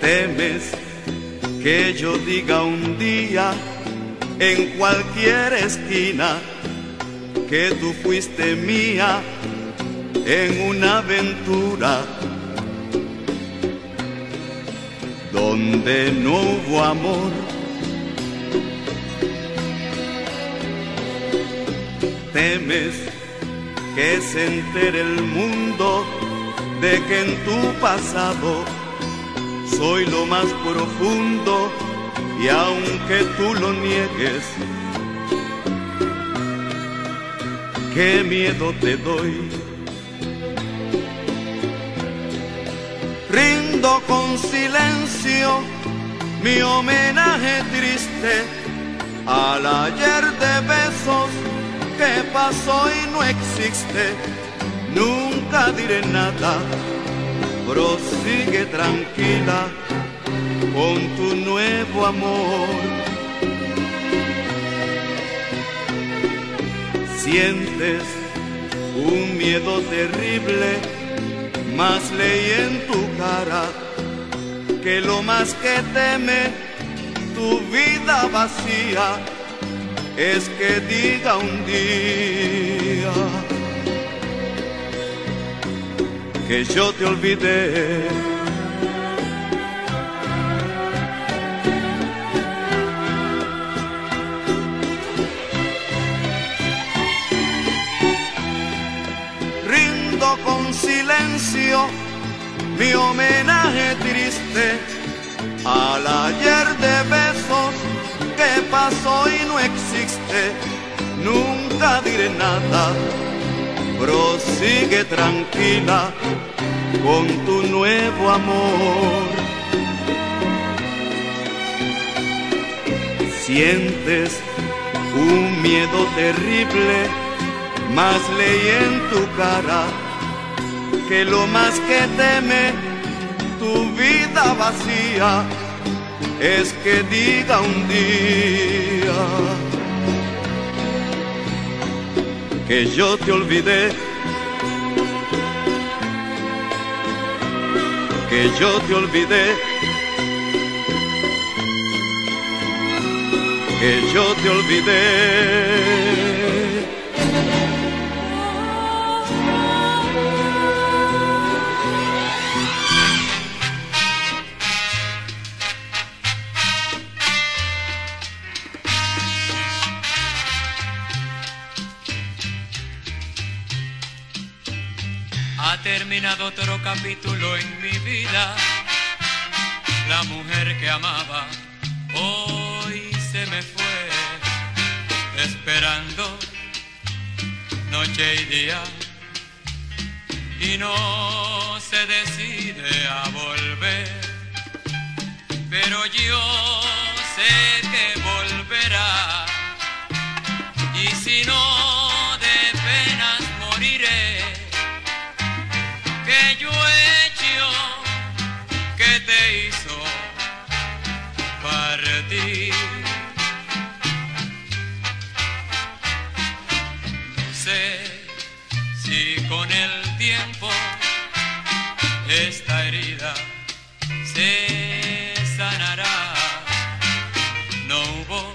Temes que yo diga un día en cualquier esquina que tú fuiste mía en una aventura donde no hubo amor. Temes que se entere el mundo de que en tu pasado soy lo más profundo y aunque tú lo niegues, qué miedo te doy. Rindo con silencio mi homenaje triste al ayer de besos que pasó y no existe. Nunca diré nada, prosigue tranquila con tu nuevo amor. Sientes un miedo terrible, mas leí en tu cara que lo más que teme tu vida vacía es que diga un día que yo te olvidé. Mi homenaje triste al ayer de besos que pasó y no existe. Nunca diré nada, prosigue tranquila con tu nuevo amor. Sientes un miedo terrible, mas leí en tu cara que lo más que teme tu vida vacía es que diga un día que yo te olvidé, que yo te olvidé, que yo te olvidé. Terminado otro capítulo en mi vida. La mujer que amaba hoy se me fue, esperando noche y día. Y no se decide a volver. Pero yo sé que volverá. Y si no, No sé si con el tiempo esta herida se sanará. No hubo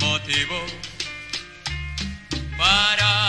motivo para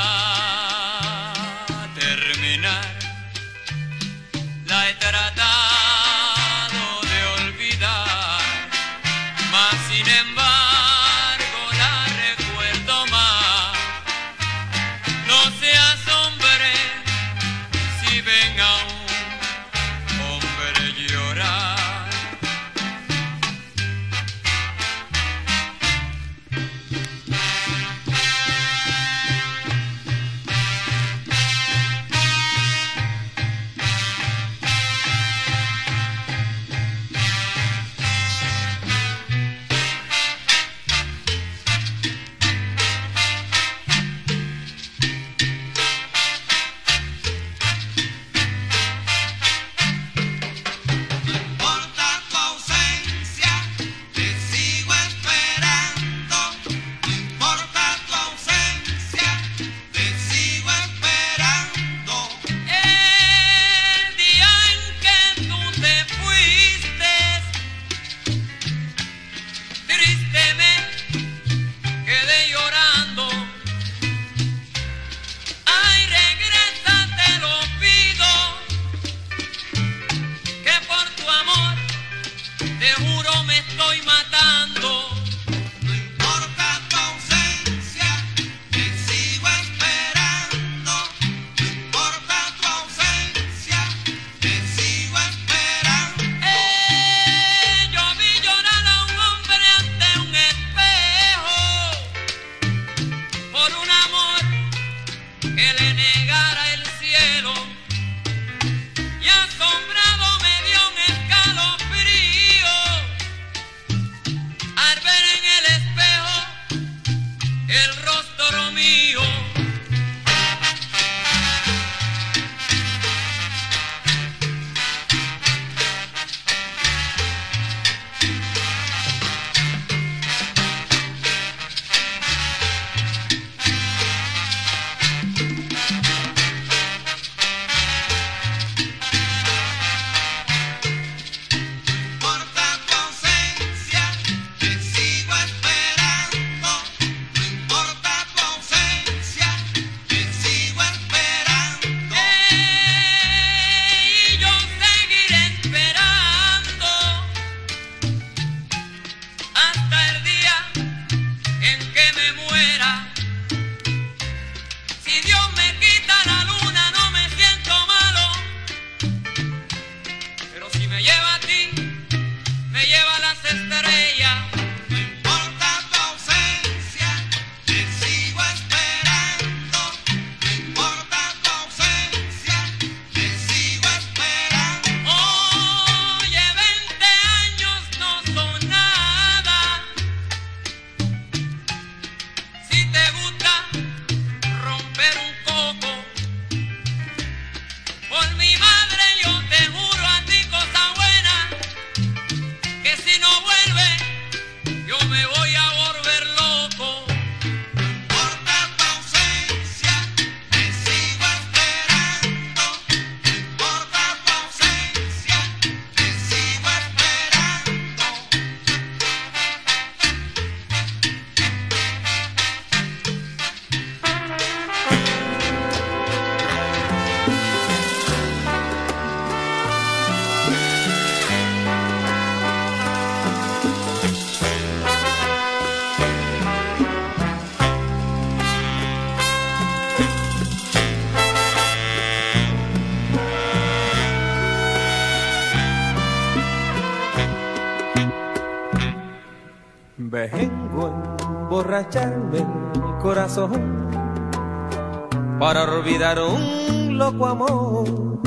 amor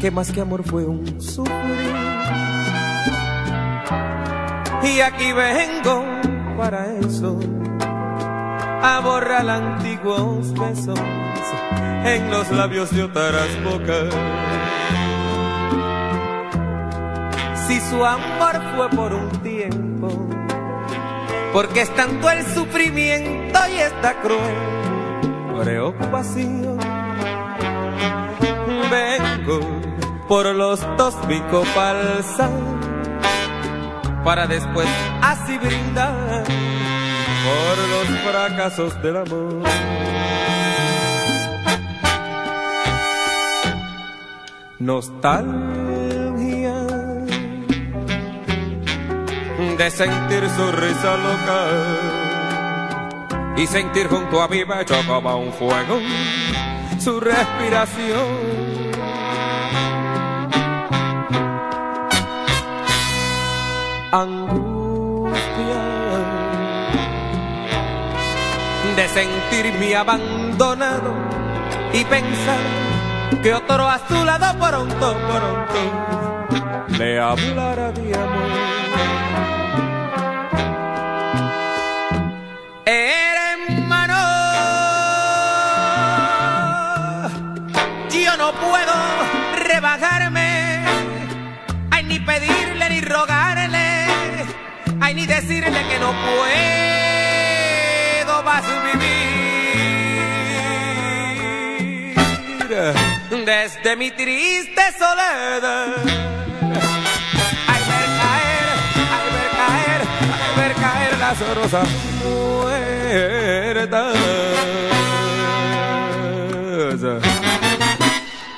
que más que amor fue un sufrir. Y aquí vengo para eso, a borrar antiguos besos en los labios de otras bocas. Si su amor fue por un tiempo, porque es tanto el sufrimiento y esta cruel preocupación. Por los dos falsa para después así brindar por los fracasos del amor. Nostalgia de sentir su risa loca y sentir junto a mi pecho como un fuego su respiración. Angustia de sentirme abandonado y pensar que otro a su lado pronto, pronto le hablará de amor. Puedo más vivir desde mi triste soledad. Ay, ver caer, ay, ver caer, ay, ver caer las rosas muertas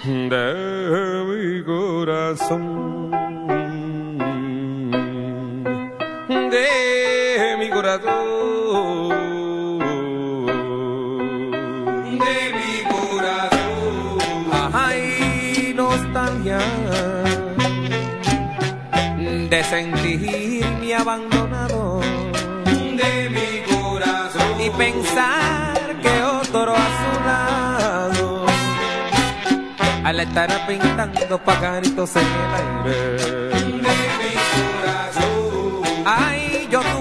de mi corazón. De mi corazón. Ay, nostalgia. De sentirme abandonado. De mi corazón. Y pensar que otro a su lado. La estará pintando pajaritos en el aire.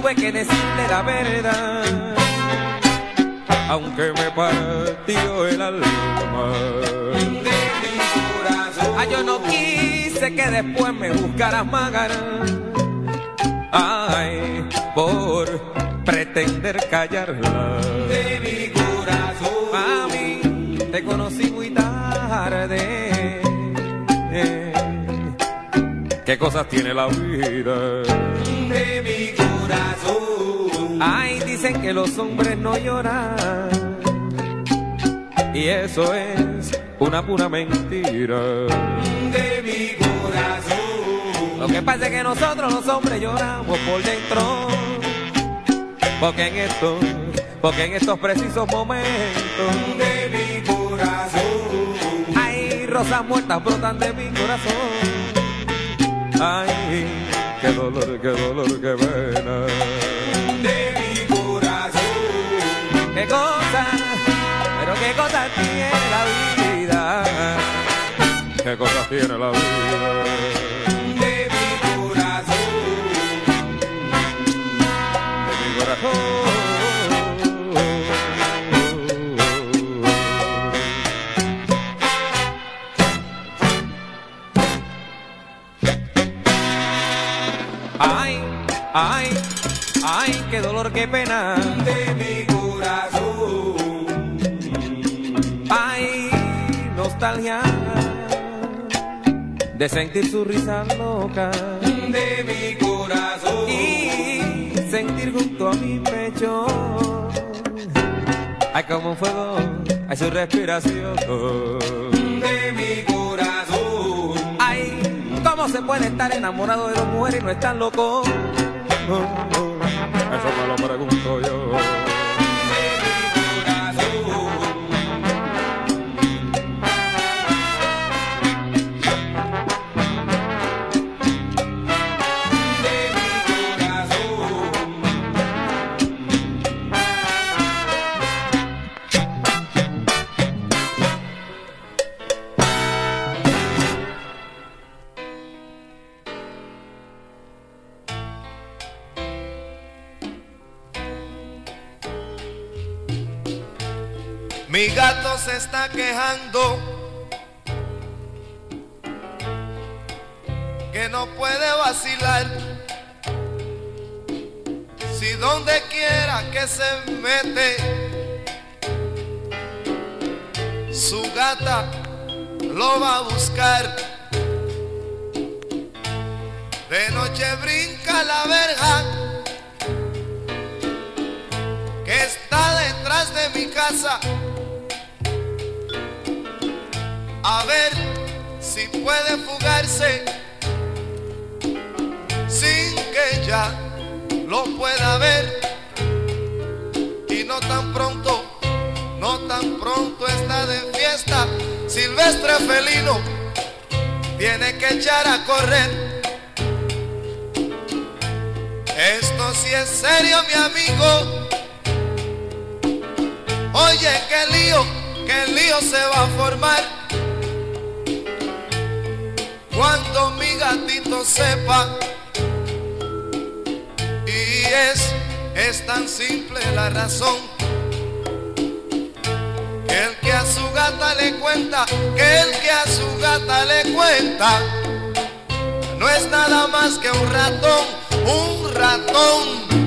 Tuve que decirle la verdad, aunque me partió el alma. De mi corazón. Ay, yo no quise que después me buscaras más Ay, por pretender callarla. De mi corazón. Mami, te conocí muy tarde. Eh, ¿Qué cosas tiene la vida? De mi. Ay, dicen que los hombres no lloran. Y eso es una pura mentira. De mi corazón. Lo que pasa es que nosotros los hombres lloramos por dentro. Porque en estos, porque en estos precisos momentos, De mi corazón. hay rosas muertas brotan de mi corazón. Ay, qué dolor, qué dolor, qué pena. Qué cosa, pero qué cosa tiene la vida. Qué cosas tiene la vida. De mi corazón. de mi corazón. Ay, ay, ay, qué dolor, qué pena. De sentir su risa loca. De mi corazón. y sentir junto a mi pecho hay como un fuego hay su respiración De mi corazón. ay cómo se puede estar enamorado de dos mujeres y no estar loco eso me lo pregunto yo está quejando que no puede vacilar. Si donde quiera que se mete, su gata lo va a buscar. Puede fugarse sin que ella lo pueda ver. Y no tan pronto, no tan pronto está de fiesta. Silvestre felino tiene que echar a correr. Esto sí es serio mi amigo. Oye, qué lío, qué lío se va a formar gatito sepa. Y es, es tan simple la razón. Que el que a su gata le cuenta, que el que a su gata le cuenta, no es nada más que un ratón, un ratón.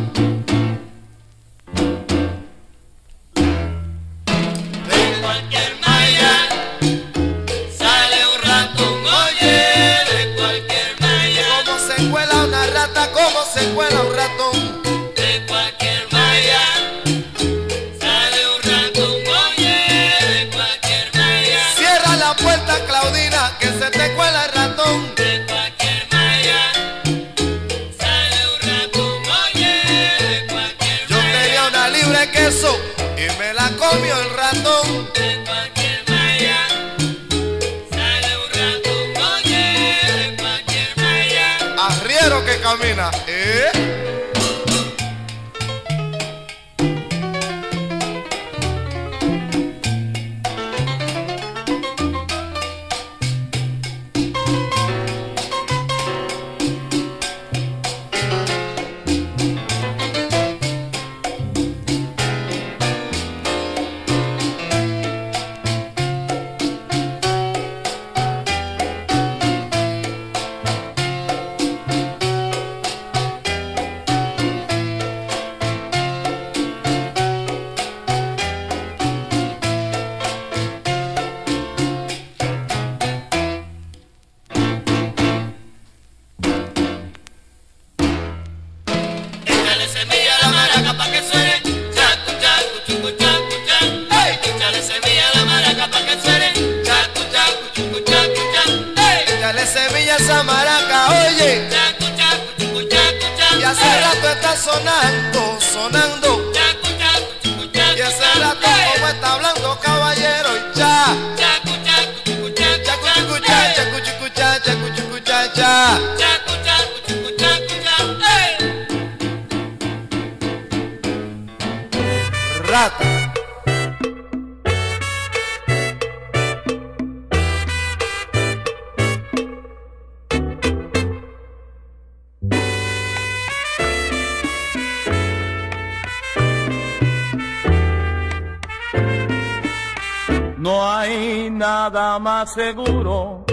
Nada más seguro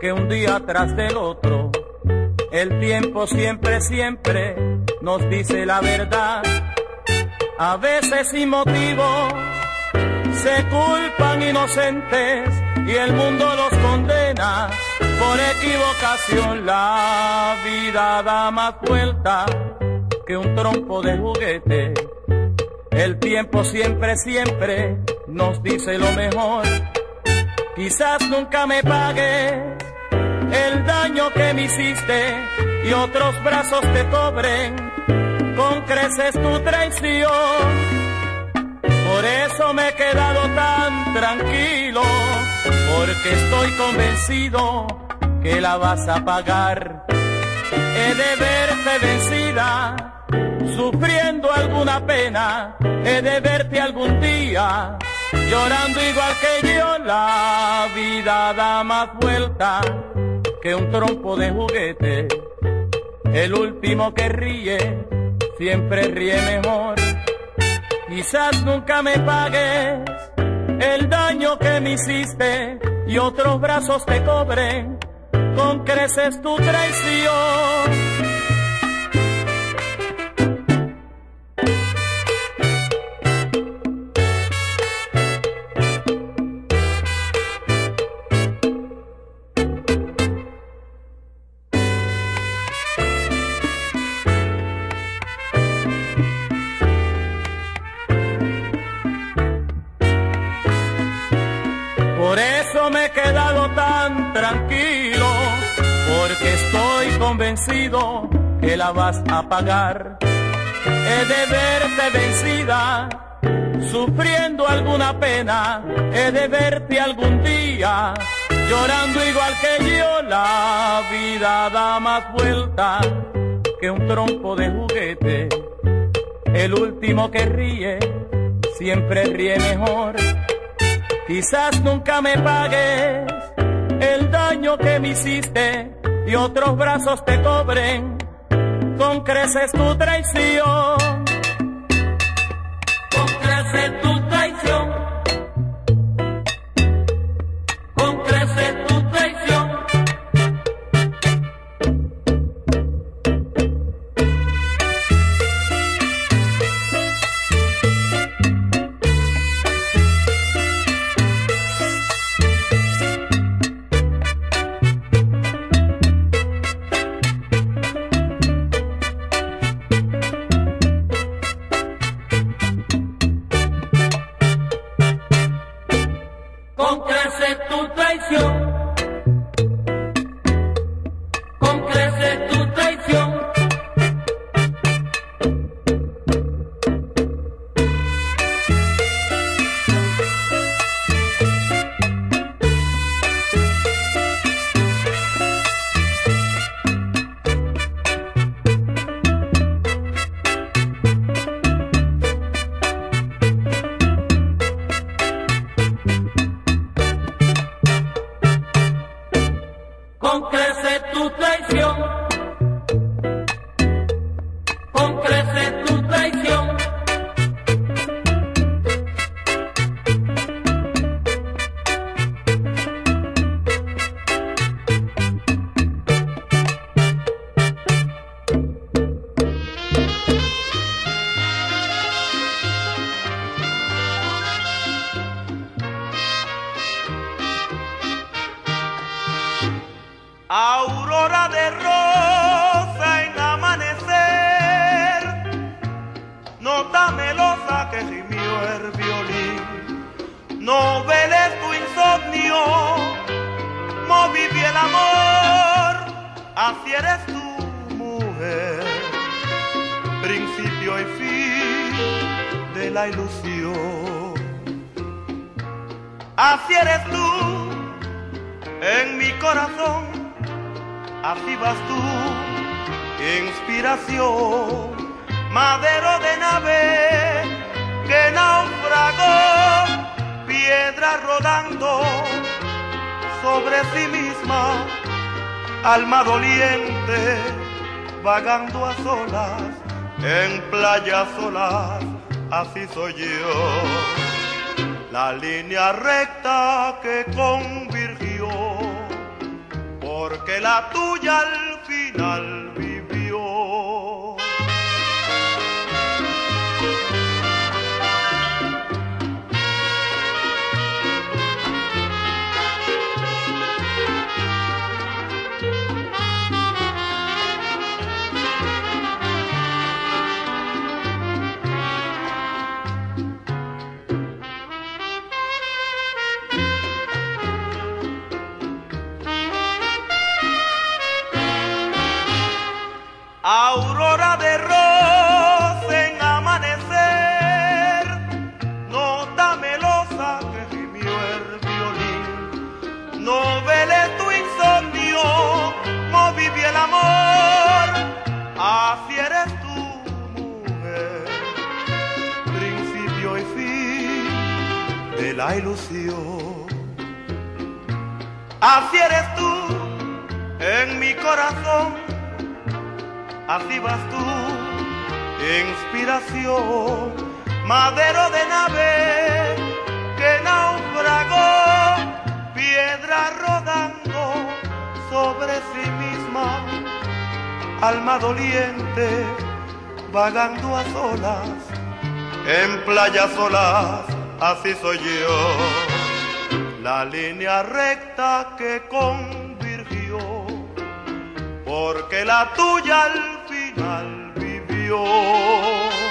que un día tras del otro. El tiempo siempre, siempre nos dice la verdad. A veces sin motivo se culpan inocentes y el mundo los condena por equivocación. La vida da más vuelta que un trompo de juguete. El tiempo siempre, siempre nos dice lo mejor. Quizás nunca me pagues el daño que me hiciste y otros brazos te cobren con creces tu traición. Por eso me he quedado tan tranquilo, porque estoy convencido que la vas a pagar. He de verte vencida, sufriendo alguna pena, he de verte algún día, llorando igual que yo. La vida da más vuelta que un trompo de juguete. El último que ríe siempre ríe mejor. Quizás nunca me pagues el daño que me hiciste y otros brazos te cobren con creces tu traición. Tranquilo, porque estoy convencido que la vas a pagar. He de verte vencida, sufriendo alguna pena, he de verte algún día, llorando igual que yo. La vida da más vuelta que un trompo de juguete. El último que ríe, siempre ríe mejor. Quizás nunca me pagues el daño que me hiciste y otros brazos te cobren con creces tu traición. sí misma, alma doliente, vagando a solas, en playas solas, así soy yo. La línea recta que convirtió, porque la tuya al final Así eres tú en mi corazón, así vas tú, inspiración, madero de nave que naufragó, piedra rodando sobre sí misma, alma doliente, vagando a solas, en playas solas, así soy yo la línea recta que convirgió, porque la tuya al final vivió.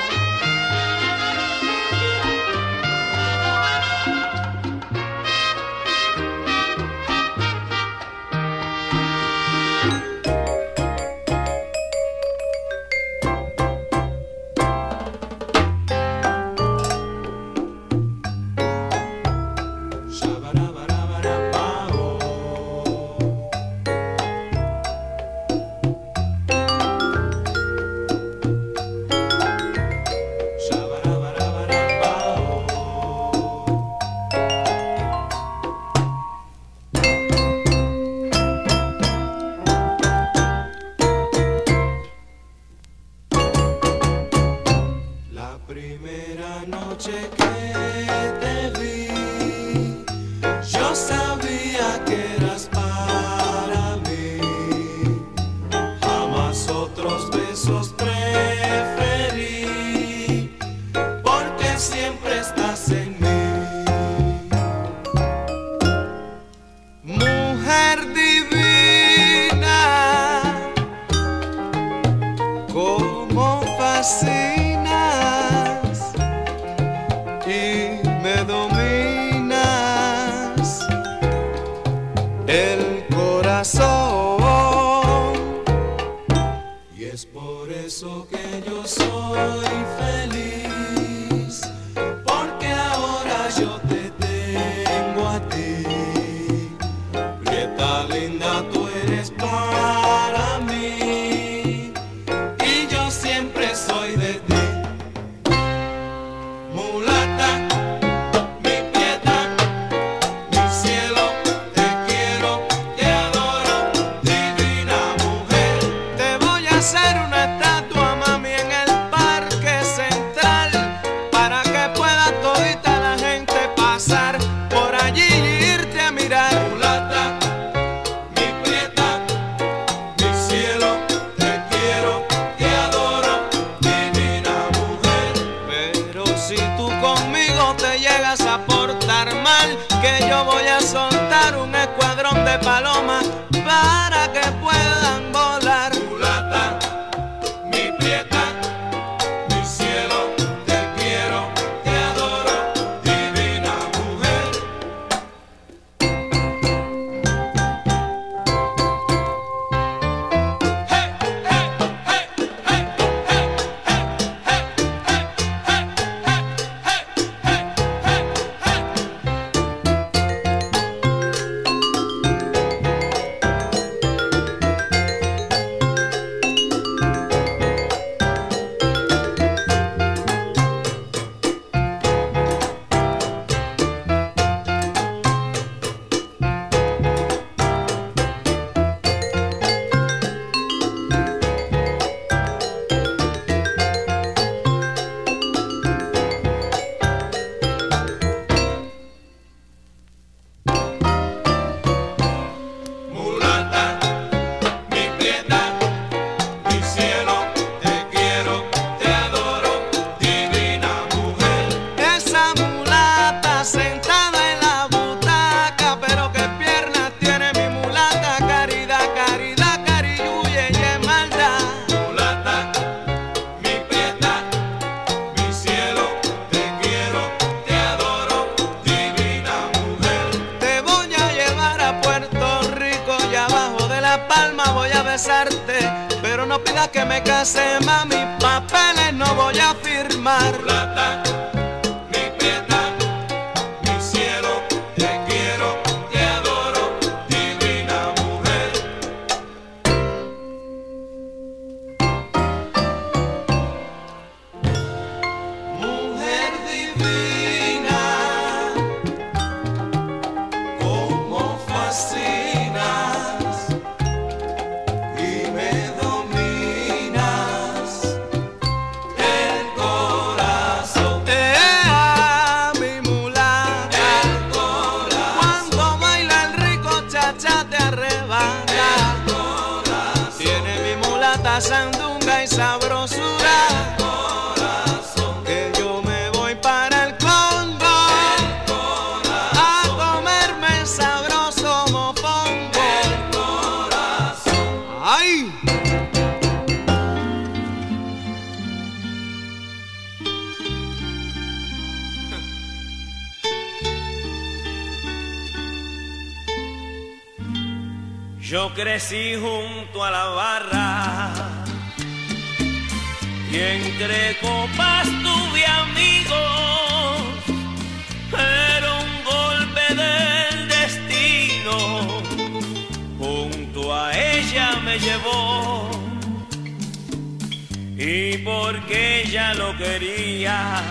Y porque ella lo quería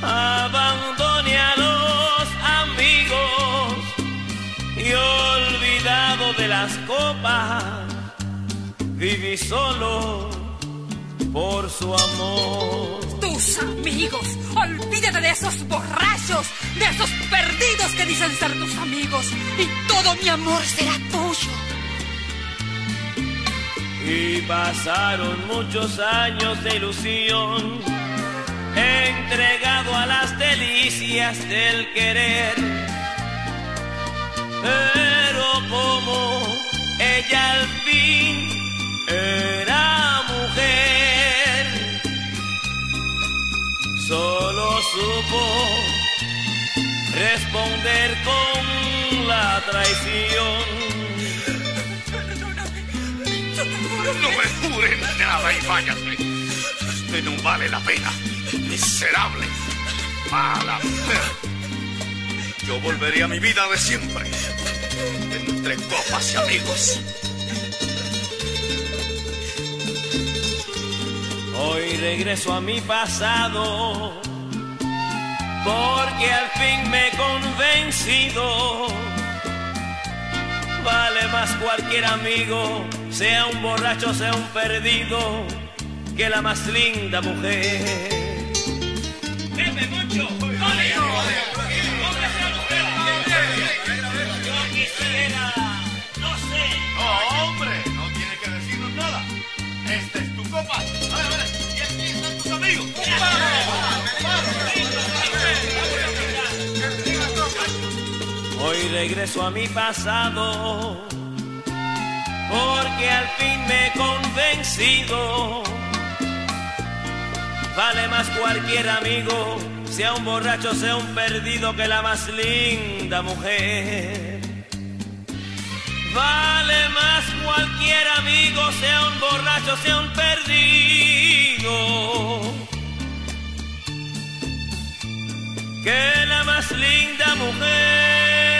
abandoné a los amigos y olvidado de las copas, viví solo por su amor. Tus amigos, olvídate de esos borrachos, de esos perdidos que dicen ser tus amigos, y todo mi amor será tuyo. Y pasaron muchos años de ilusión, entregado a las delicias del querer. Pero como ella al fin era mujer, solo supo responder con la traición. No me juren nada y váyase. Usted no vale la pena. Miserable. Mala mujer. Yo volveré a mi vida de siempre. Entre copas y amigos. Hoy regreso a mi pasado porque al fin me he convencido. Vale más cualquier amigo, sea un borracho, sea un perdido, que la más linda mujer. Pepe, Moncho, ¡Tónico! ¡Póngase a mujer! Yo quisiera, no sé. No, hombre, no tiene que decirnos nada. Esta es tu copa. Vale, vale. Y aquí están tus amigos. Hoy regreso a mi pasado porque al fin me he convencido. Vale más cualquier amigo, sea un borracho, sea un perdido, que la más linda mujer. Vale más cualquier amigo, sea un borracho, sea un perdido, que la más linda mujer.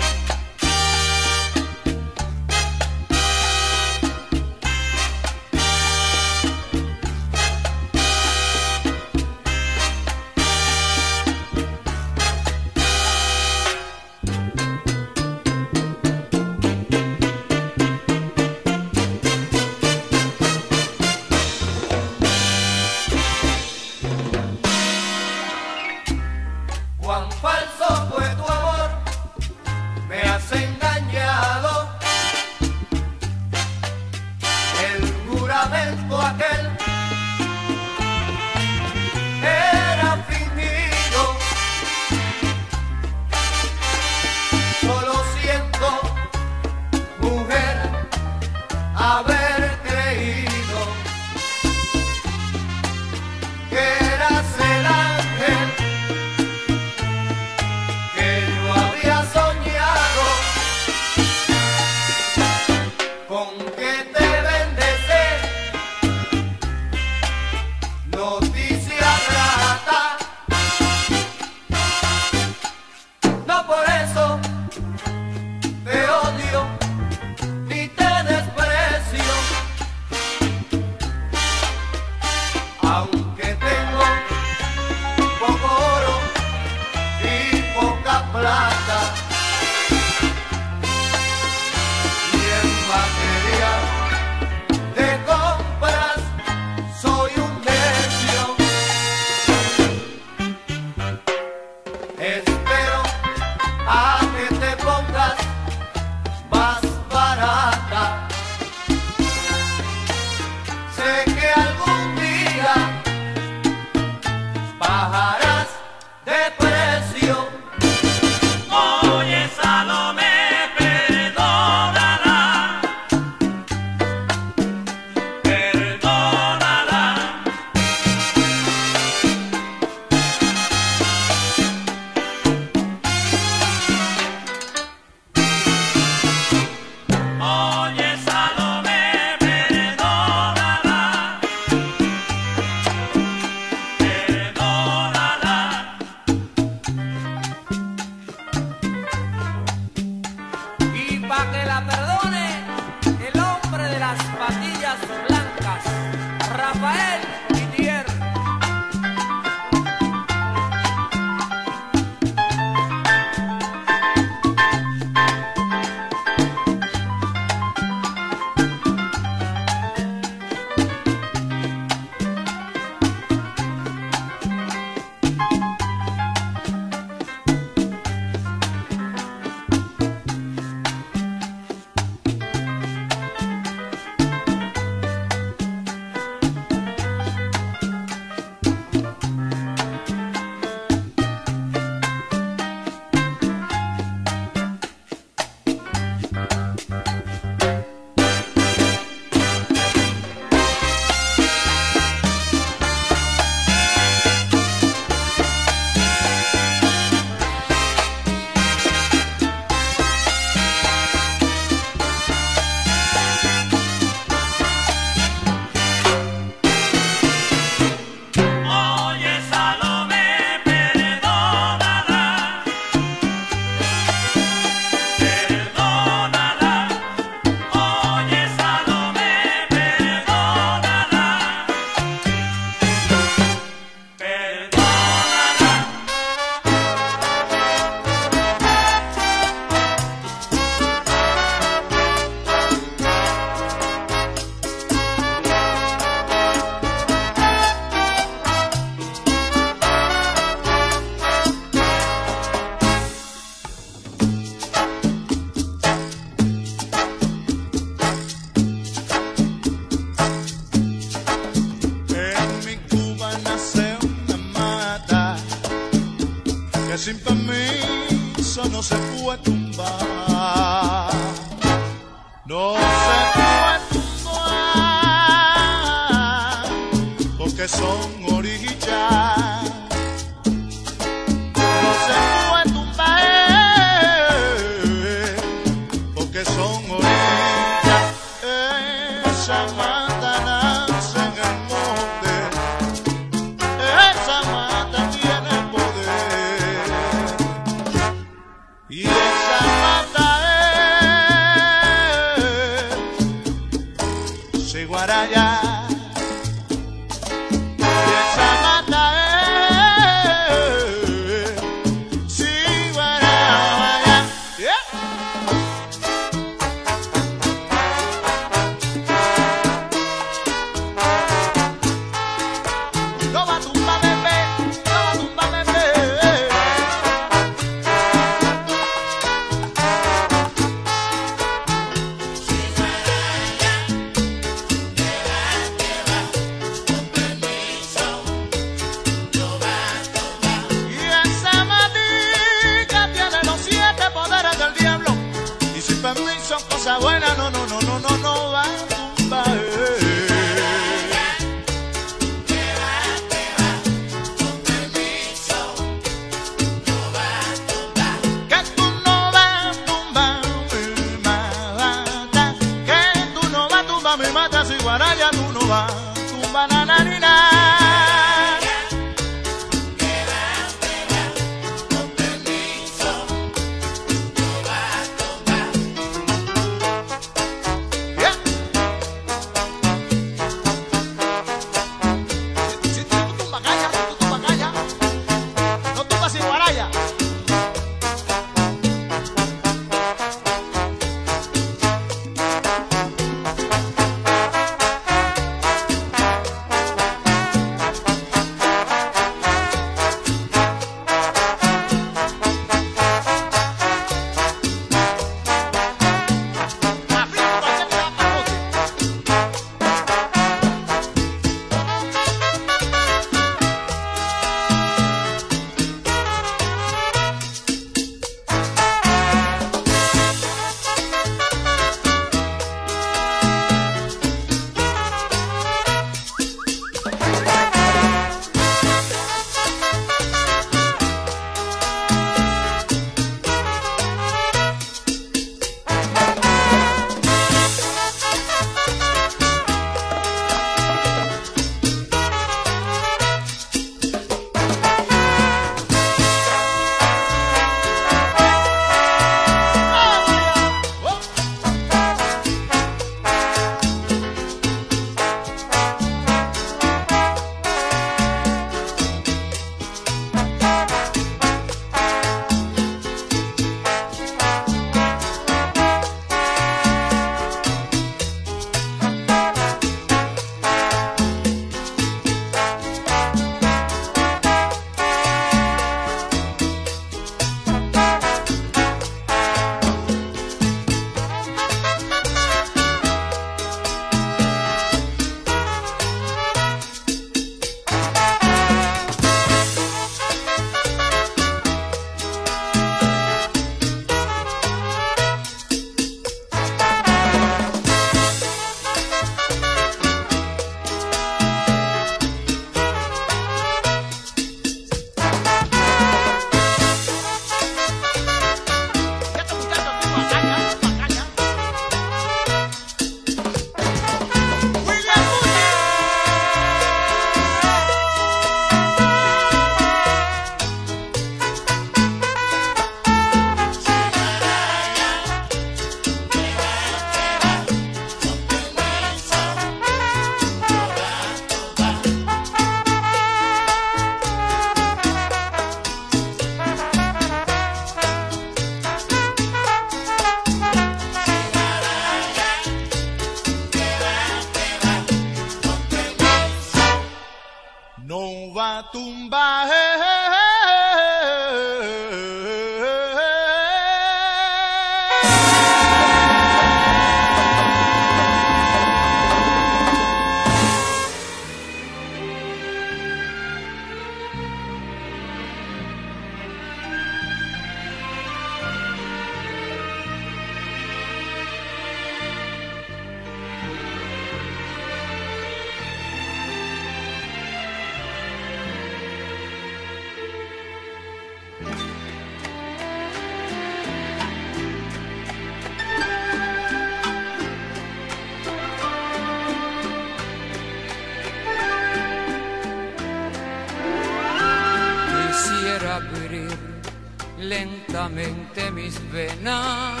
Mis venas,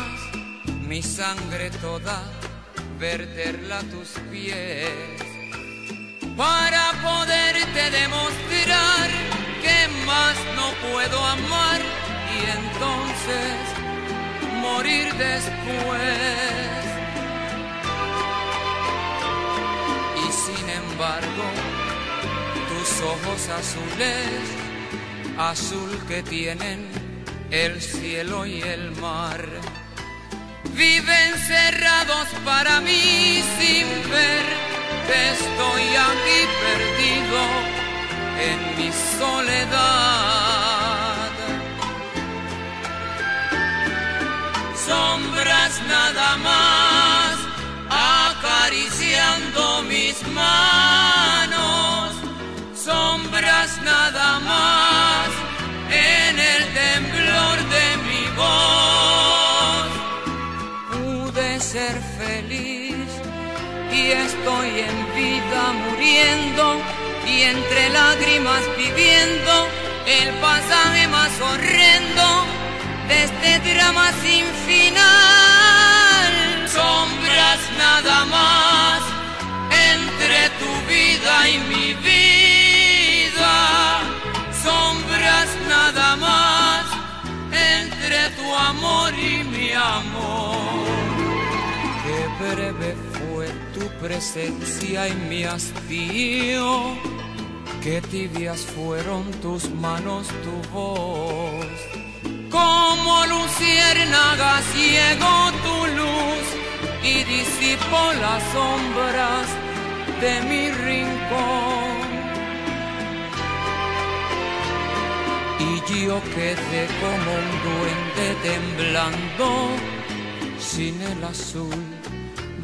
mi sangre toda, verterla a tus pies, para poderte demostrar que más no puedo amar y entonces morir después. Y sin embargo, tus ojos azules, azul que tienen el cielo y el mar, viven cerrados para mí sin ver. Estoy aquí perdido en mi soledad. Sombras nada más acariciando mis manos, sombras nada más estoy en vida muriendo y entre lágrimas viviendo el pasaje más horrendo de este drama sin final. Sombras nada más entre tu vida y mi vida. Sombras nada más entre tu amor y mi amor. Qué breve presencia en mi hastío. Qué tibias fueron tus manos, tu voz. Como luciérnaga ciego tu luz y disipó las sombras de mi rincón. Y yo quedé como un duende temblando sin el azul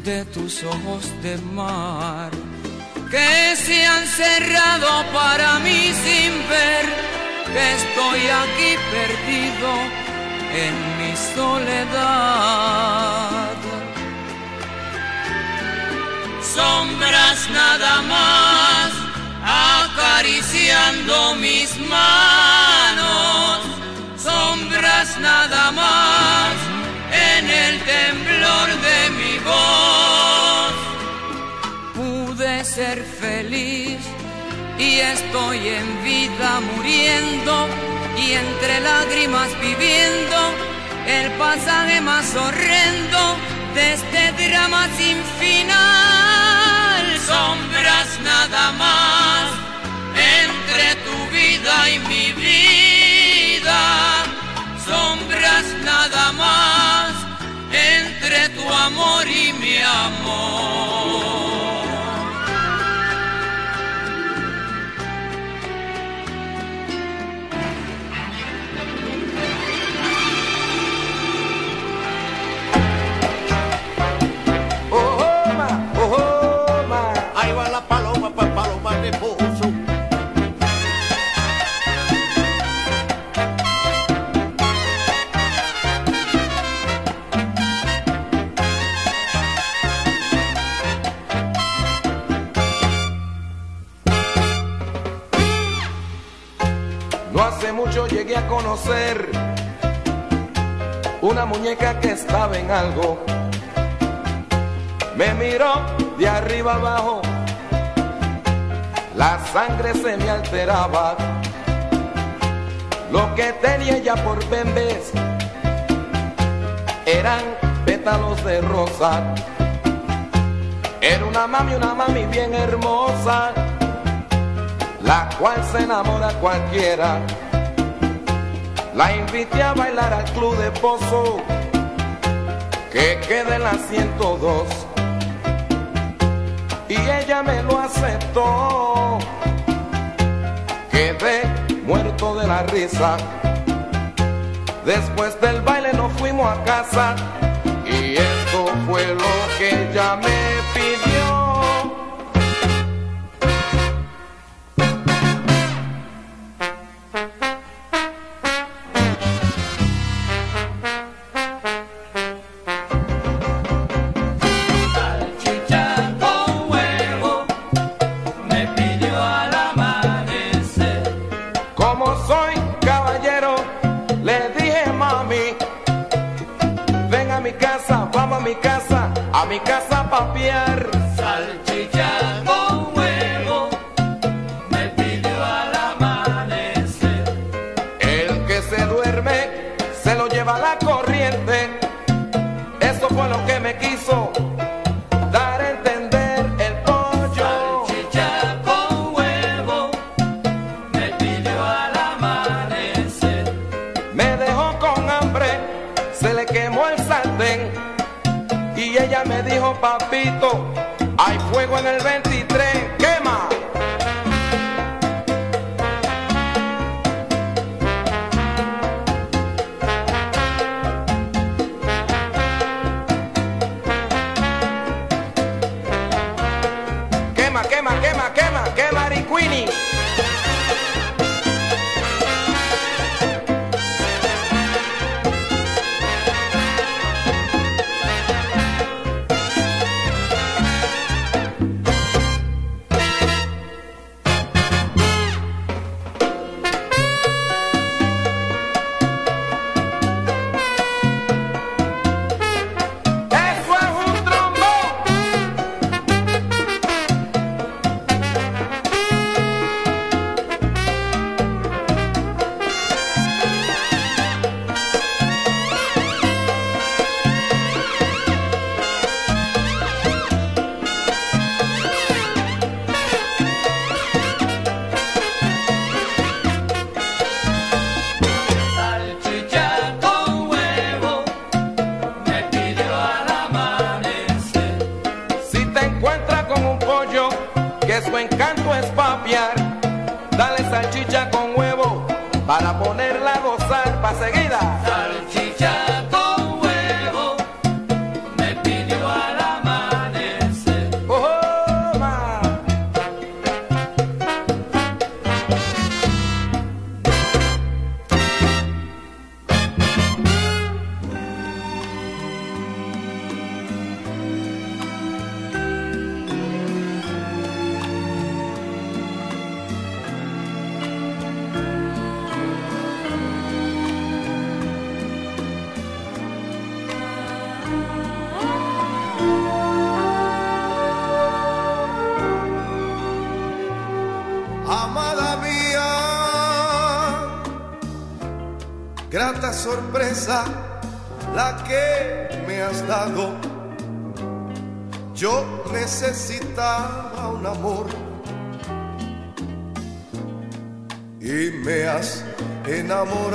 de tus ojos de mar que se han cerrado para mí sin ver que estoy aquí perdido en mi soledad. Sombras nada más acariciando mis manos, sombras nada más y estoy en vida muriendo y entre lágrimas viviendo el pasaje más horrendo de este drama sin final. Sombras nada más entre tu vida y mi vida. Sombras nada más entre tu amor y mi amor. Llegué a conocer una muñeca que estaba en algo. Me miró de arriba abajo, la sangre se me alteraba. Lo que tenía ya por bembes eran pétalos de rosa. Era una mami, una mami bien hermosa, la cual se enamora cualquiera. La invité a bailar al club de pozo que queda en la 102 y ella me lo aceptó. Quedé muerto de la risa. Después del baile nos fuimos a casa y esto fue lo que ella me pidió. La que me has dado. Yo necesitaba un amor y me has enamorado.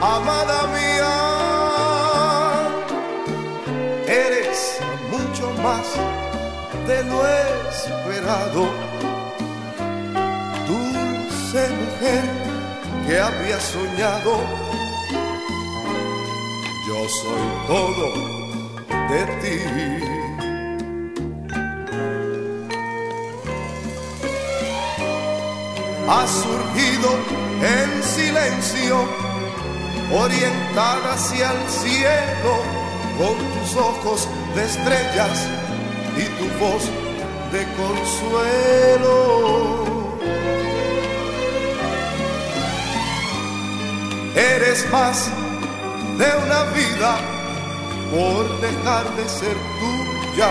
Amada mía, eres mucho más de lo esperado. Que había soñado, yo soy todo de ti. Has surgido en silencio, orientada hacia el cielo, con tus ojos de estrellas y tu voz de consuelo. Más de una vida por dejar de ser tuya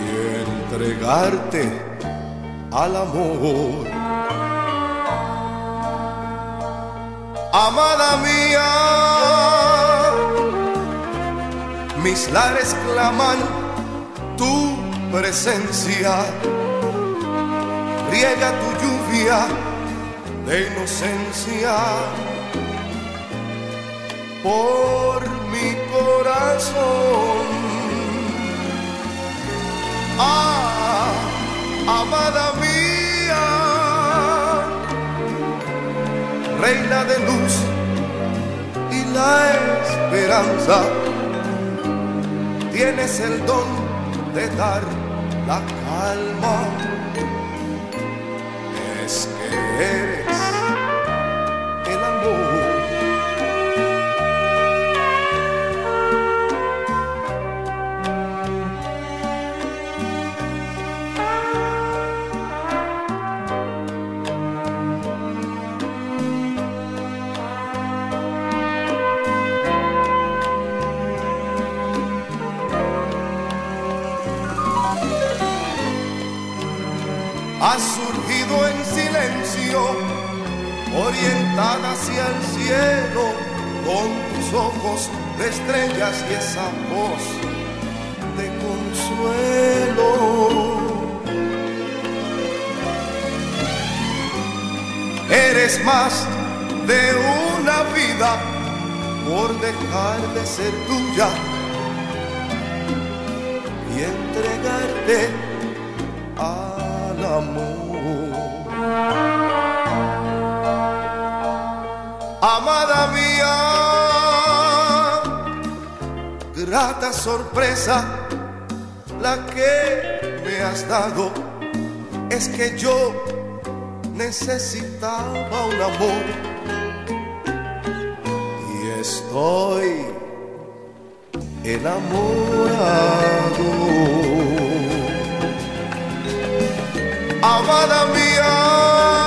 y entregarte al amor. Amada mía, mis lares claman tu presencia, riega tu lluvia de inocencia por mi corazón. Ah, amada mía, reina de luz y la esperanza, tienes el don de dar la calma. Es que ha surgido en silencio, orientada hacia el cielo, con tus ojos de estrellas y esa voz de consuelo. Eres más de una vida por dejar de ser tuya grata sorpresa la que me has dado es que yo necesitaba un amor y estoy enamorado. Amada mía.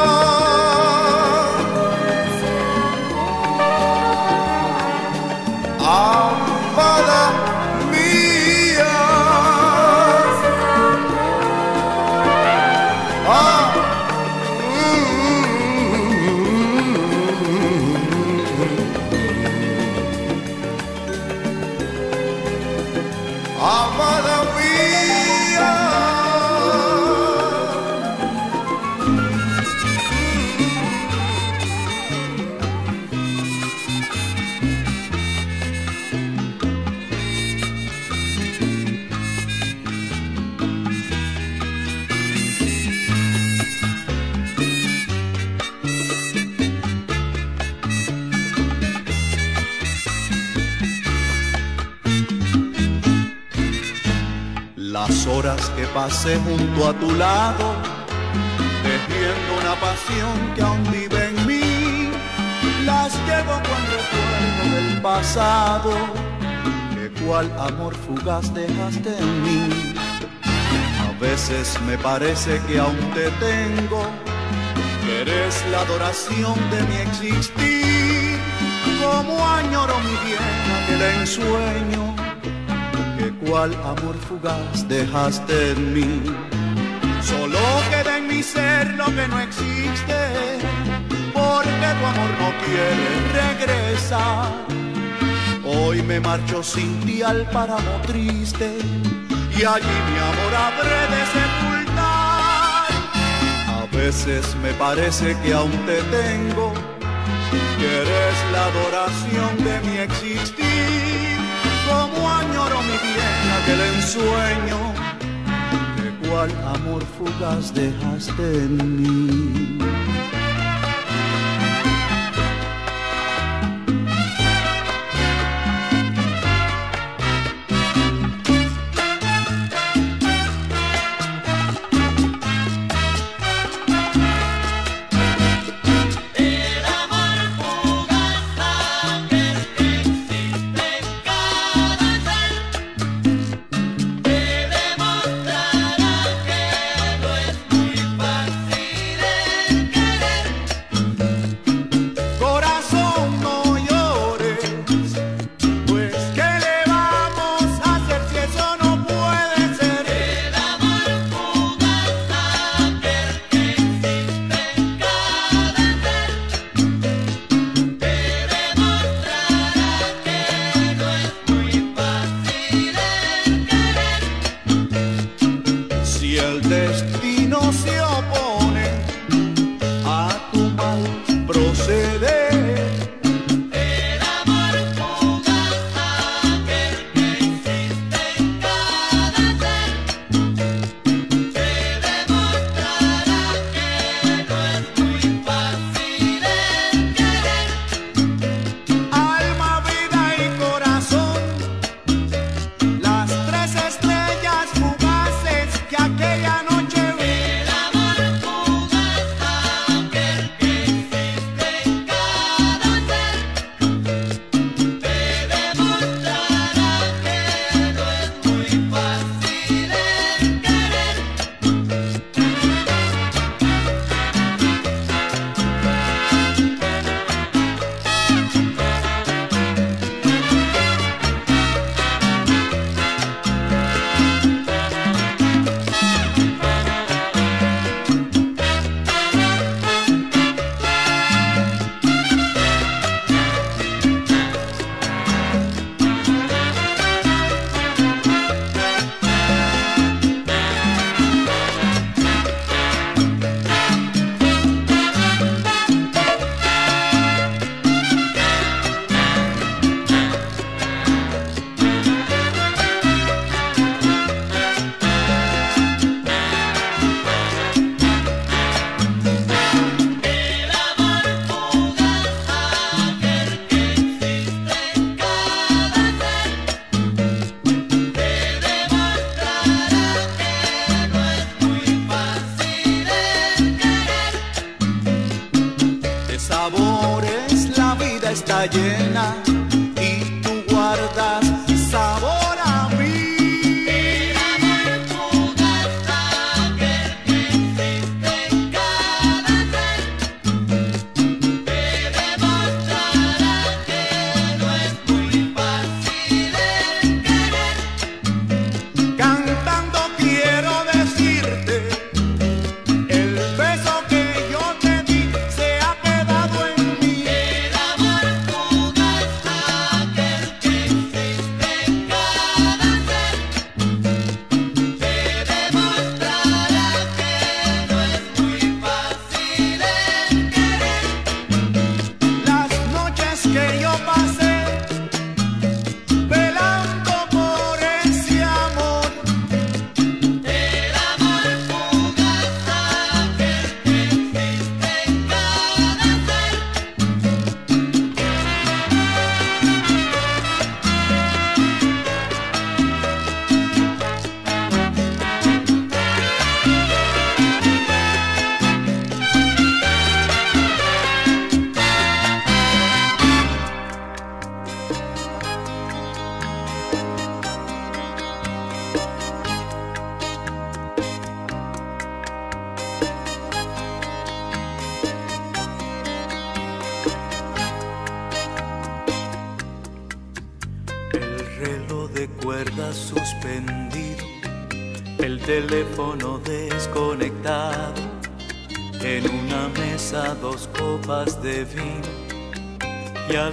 Las horas que pasé junto a tu lado, tejiendo una pasión que aún vive en mí, las llevo con recuerdo del pasado, que cual amor fugaz dejaste en mí. A veces me parece que aún te tengo, que eres la adoración de mi existir, como añoro mi bien aquel ensueño que cual amor fugaz dejaste en mí. Solo queda en mi ser lo que no existe, porque tu amor no quiere regresar. Hoy me marcho sin ti al páramo triste, y allí mi amor habré de sepultar. A veces me parece que aún te tengo, que eres la adoración de mi existir como añoro mi bien aquel ensueño, que cual amor fugaz dejaste en mí.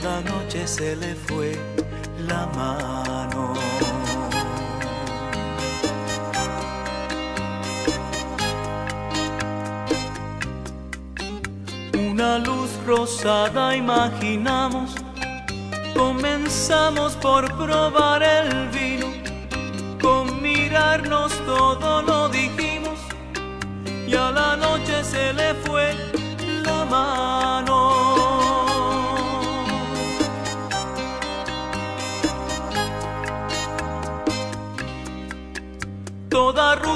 la noche se le fue la mano. Una luz rosada imaginamos, comenzamos por probar el vino, con mirarnos todo lo dijimos y a la noche se le fue la mano.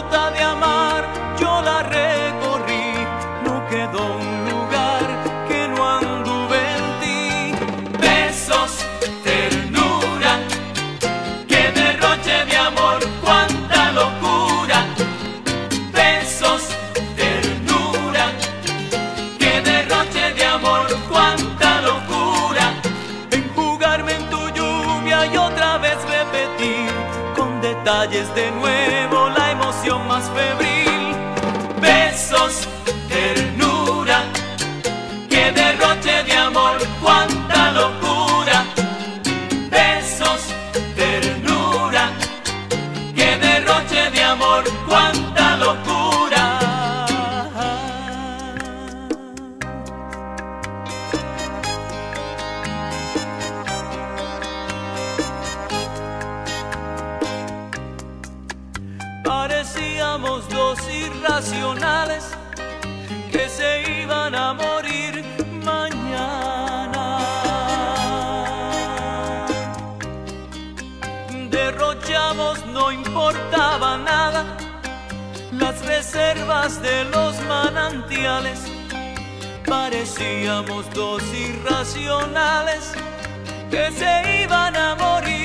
gota de amar yo la re irracionales que se iban a morir mañana. Derrochamos, no importaba nada, las reservas de los manantiales. Parecíamos dos irracionales que se iban a morir.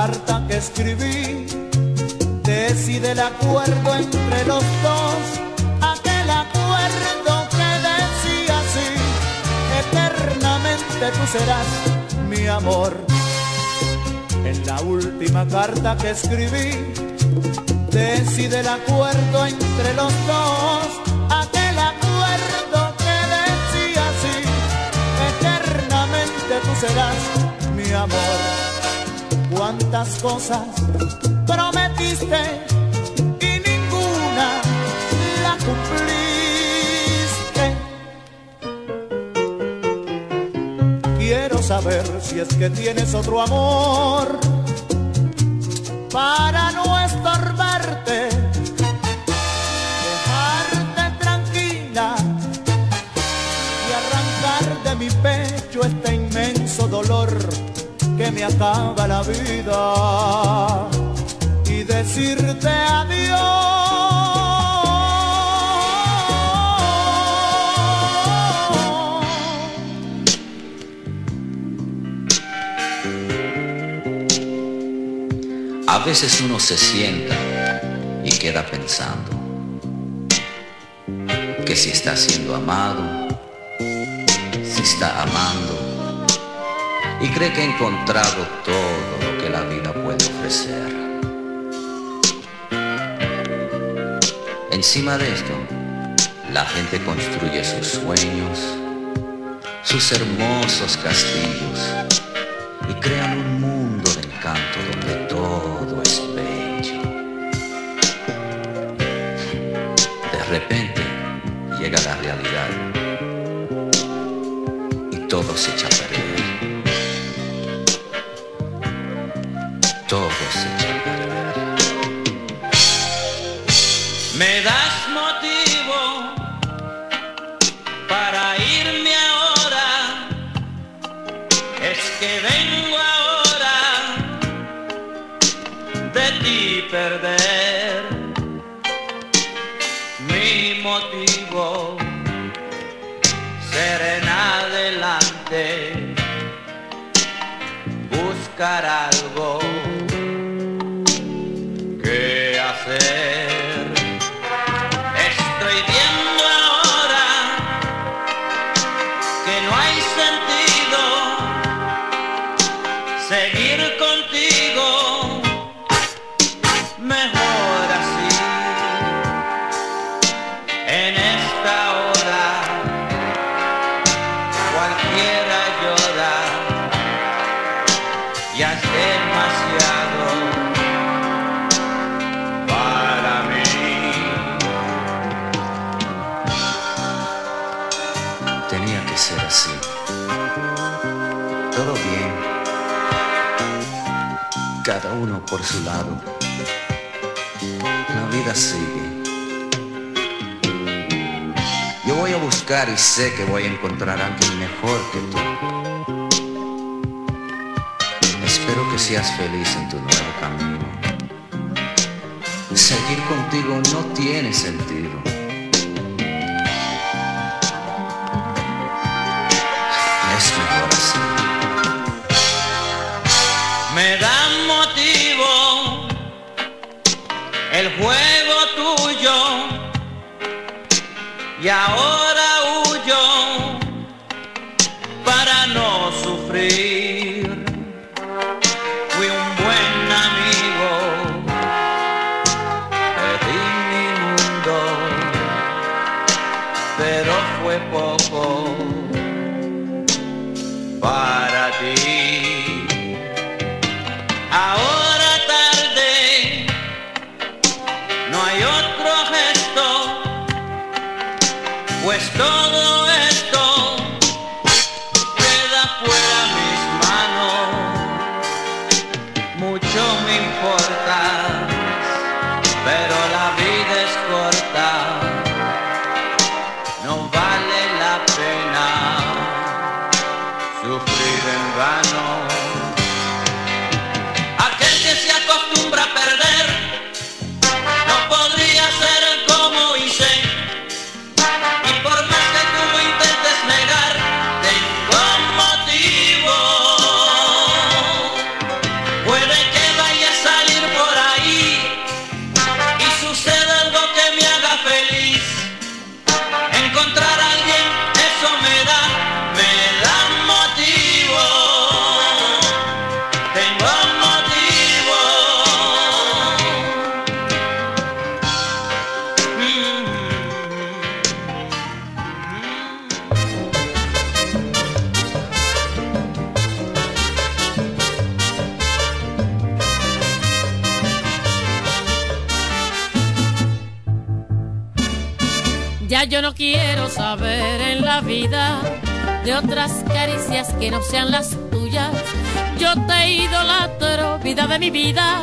Carta que escribí decide el acuerdo entre los dos, aquel acuerdo que decía así, eternamente tú serás mi amor. En la última carta que escribí decide el acuerdo entre los dos, aquel acuerdo que decía así, eternamente tú serás mi amor. Cuántas cosas prometiste y ninguna la cumpliste. Quiero saber si es que tienes otro amor para no estorbarte, me acaba la vida y decirte adiós. A veces uno se sienta y queda pensando que si está siendo amado, si está amando, y cree que ha encontrado todo lo que la vida puede ofrecer. Encima de esto, la gente construye sus sueños, sus hermosos castillos, y crean un mundo de encanto donde todo es bello. De repente llega la realidad y todo se echa a perder. Ti perder mi motivo. Ser en adelante, buscar algo lado. La vida sigue. Yo voy a buscar y sé que voy a encontrar a alguien mejor que tú. Espero que seas feliz en tu nuevo camino. Seguir contigo no tiene sentido. Sufrir en de otras caricias que no sean las tuyas. Yo te idolatro, vida de mi vida.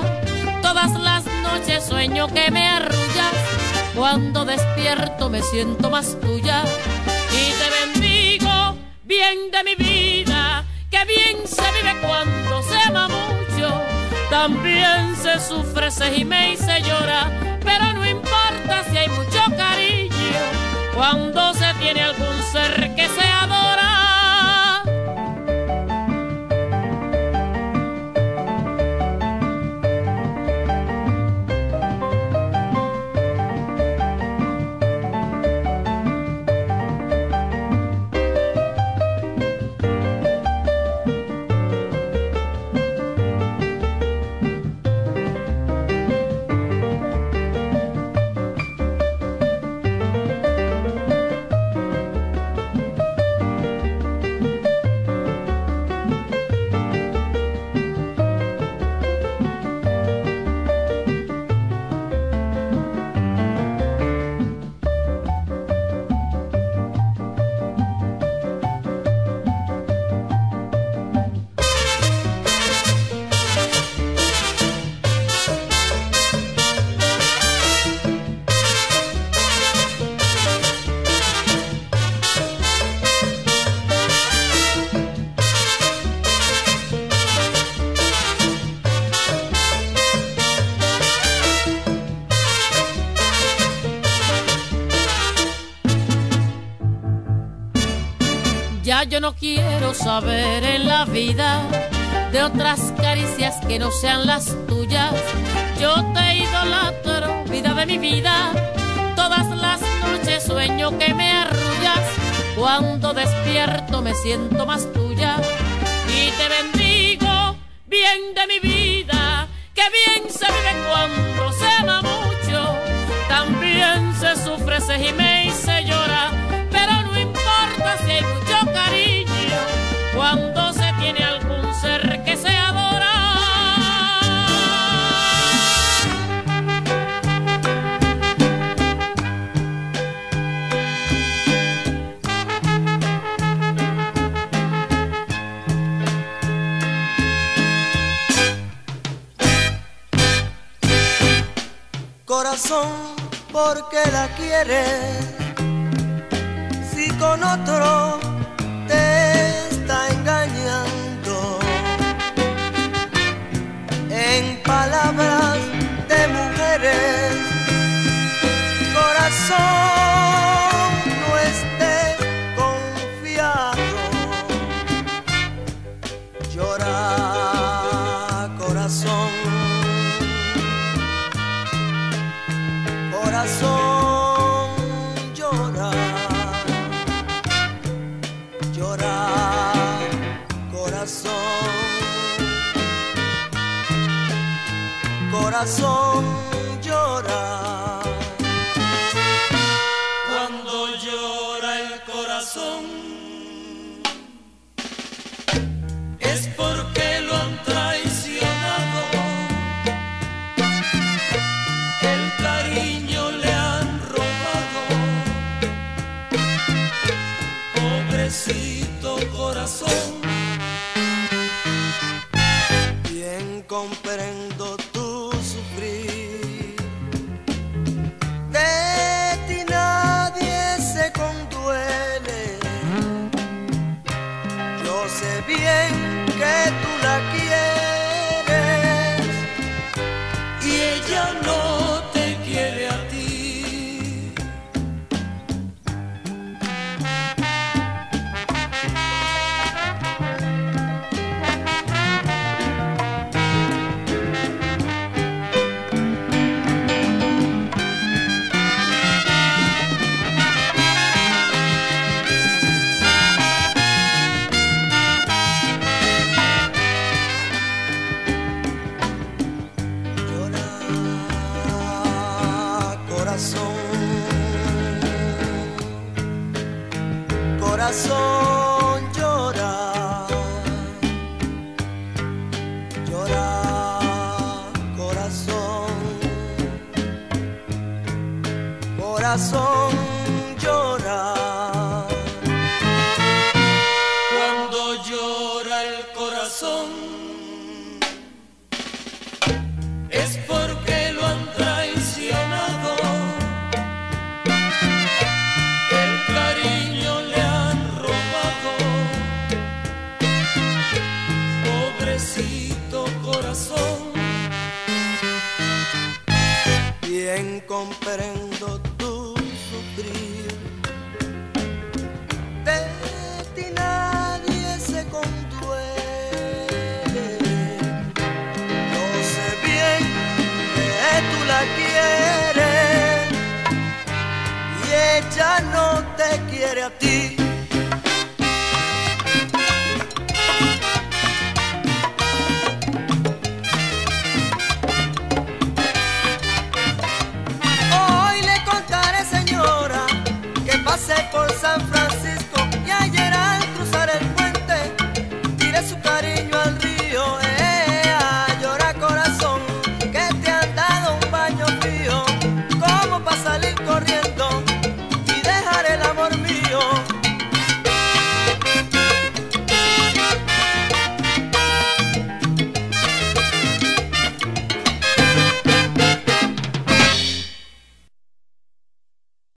Todas las noches sueño que me arrullas. Cuando despierto me siento más tuya. Y te bendigo, bien de mi vida. Que bien se vive cuando se ama mucho. También se sufre, se gime y se llora. Pero no importa si hay mucho cariño. Cuando se tiene algún ser que se yo no quiero saber en la vida de otras caricias que no sean las tuyas. Yo te idolatro, vida de mi vida. Todas las noches sueño que me arrullas. Cuando despierto me siento más tuya. Y te bendigo, bien de mi vida. Que bien se vive cuando se ama mucho. También se sufre, se gime porque la quieres, con otro sé bien que tú la quieres